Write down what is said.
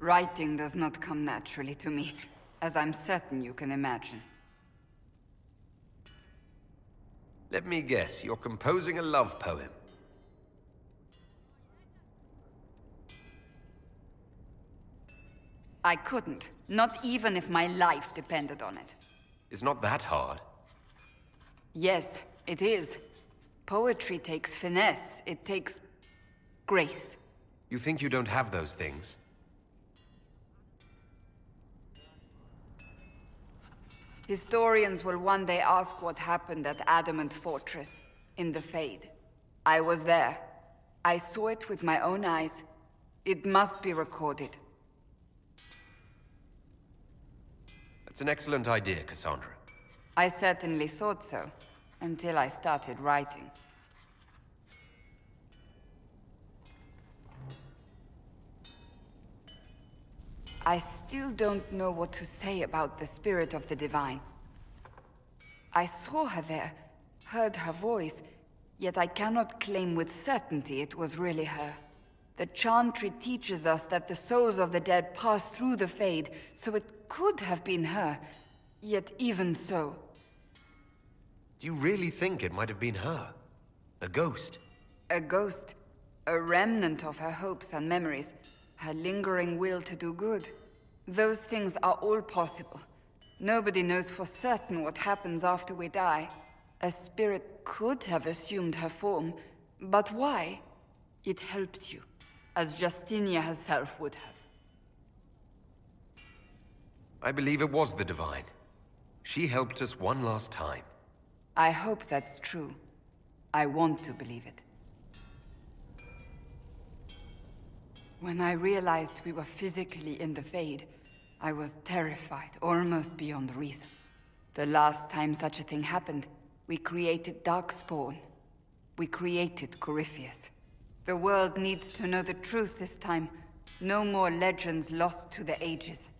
Writing does not come naturally to me, as I'm certain you can imagine. Let me guess, you're composing a love poem. I couldn't. Not even if my life depended on it. It's not that hard. Yes, it is. Poetry takes finesse. It takes... grace. You think you don't have those things? Historians will one day ask what happened at Adamant Fortress, in the Fade. I was there. I saw it with my own eyes. It must be recorded. That's an excellent idea, Cassandra. I certainly thought so, until I started writing. I still don't know what to say about the spirit of the Divine. I saw her there, heard her voice, yet I cannot claim with certainty it was really her. The Chantry teaches us that the souls of the dead pass through the Fade, so it could have been her. Yet even so... Do you really think it might have been her? A ghost? A ghost. A remnant of her hopes and memories. Her lingering will to do good. Those things are all possible. Nobody knows for certain what happens after we die. A spirit could have assumed her form, but why? It helped you, as Justinia herself would have. I believe it was the Divine. She helped us one last time. I hope that's true. I want to believe it. When I realized we were physically in the Fade, I was terrified, almost beyond reason. The last time such a thing happened, we created Darkspawn. We created Corypheus. The world needs to know the truth this time. No more legends lost to the ages.